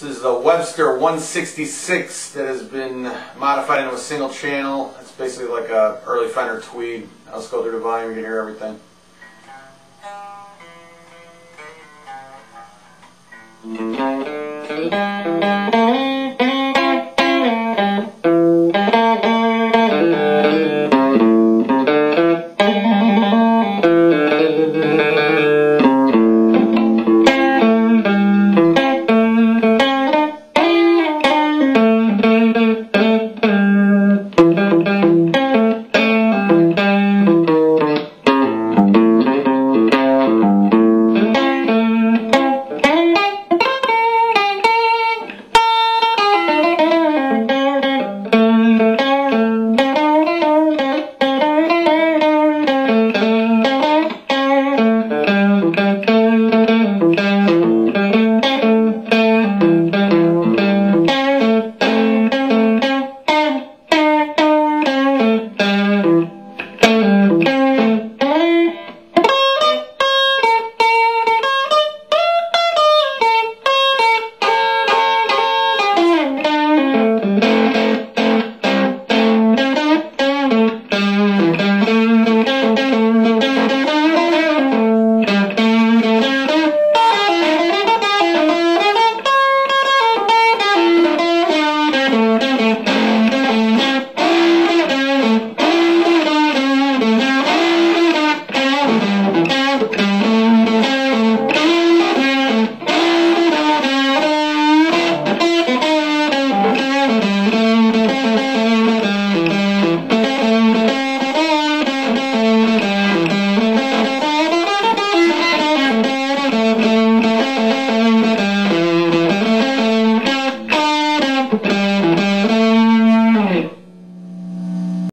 This is a Webster 166 that has been modified into a single channel. It's basically like a early Fender Tweed. Let's go through the volume, you can hear everything. Thank